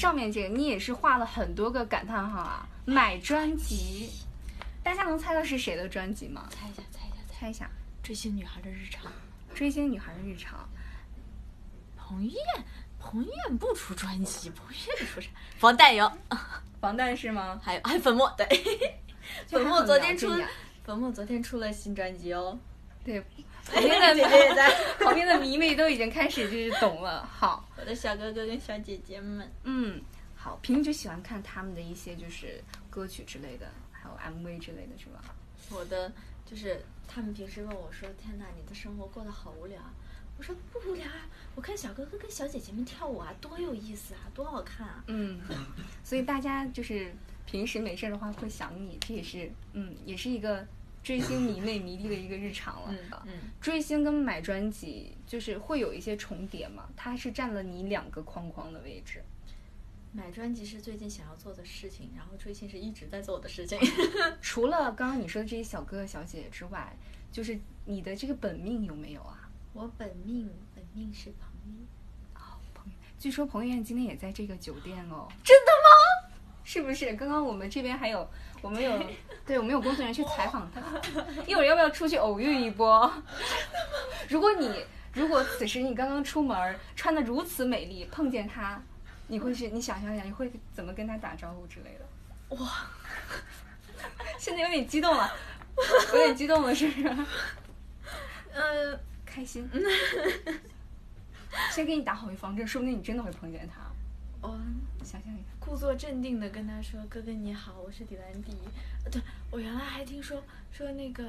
上面这个你也是画了很多个感叹号啊，买专辑，大家能猜到是谁的专辑吗？猜一下，猜一下，猜猜一下，追星女孩的日常。追星女孩的日常，彭于晏，彭于晏不出专辑，彭于晏出啥？防弹有，防弹是吗？还有还有粉末，对，粉末昨天出粉末昨天出了新专辑哦。对，旁边的姐姐也在，旁边的迷妹都已经开始就是懂了。好，我的小哥哥跟小姐姐们。嗯，好，平时就喜欢看他们的一些就是歌曲之类的，还有 MV 之类的是吧？我的就是他们平时问我说：“天哪，你的生活过得好无聊啊。”我说：“不无聊啊，我看小哥哥跟小姐姐们跳舞啊，多有意思啊，多好看啊。嗯，所以大家就是平时没事儿的话会想你，这也是嗯，也是一个追星迷妹迷弟的一个日常了。嗯嗯，追星跟买专辑就是会有一些重叠嘛，它是占了你两个框框的位置。买专辑是最近想要做的事情，然后追星是一直在做的事情。除了刚刚你说的这些小哥哥小姐姐之外，就是你的这个本命有没有啊？我本命本命是彭于晏。哦彭于据说彭于晏今天也在这个酒店哦，真的吗？是不是？刚刚我们这边还有，我们有，对我们有工作人员去采访他，一会儿要不要出去偶遇一波？如果你如果此时你刚刚出门穿的如此美丽，碰见他，你会去你想象一下，你会怎么跟他打招呼之类的？哇，现在有点激动了，有点激动了，是不是？呃，开心。先给你打好预防针，说不定你真的会碰见他。我想象一下，故作镇定的跟他说：“哥哥你好，我是迪兰迪。呃对我原来还听说说那个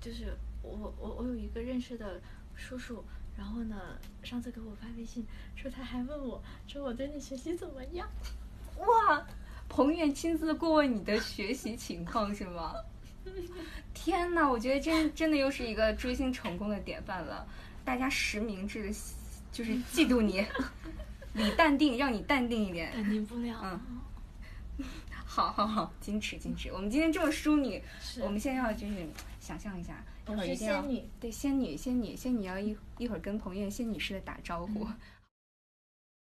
就是我我我有一个认识的叔叔，然后呢上次给我发微信说他还问我说我最近学习怎么样。哇，彭远亲自过问你的学习情况是吗？天哪，我觉得真真的又是一个追星成功的典范了。大家实名制的，就是嫉妒你，你淡定，让你淡定一点。淡定不了。嗯好好好，矜持矜持。我们今天这么淑女，我们现在要就是想象一下，一会儿是一定要仙女对仙女仙女仙女要一一会儿跟彭于晏仙女似的打招呼。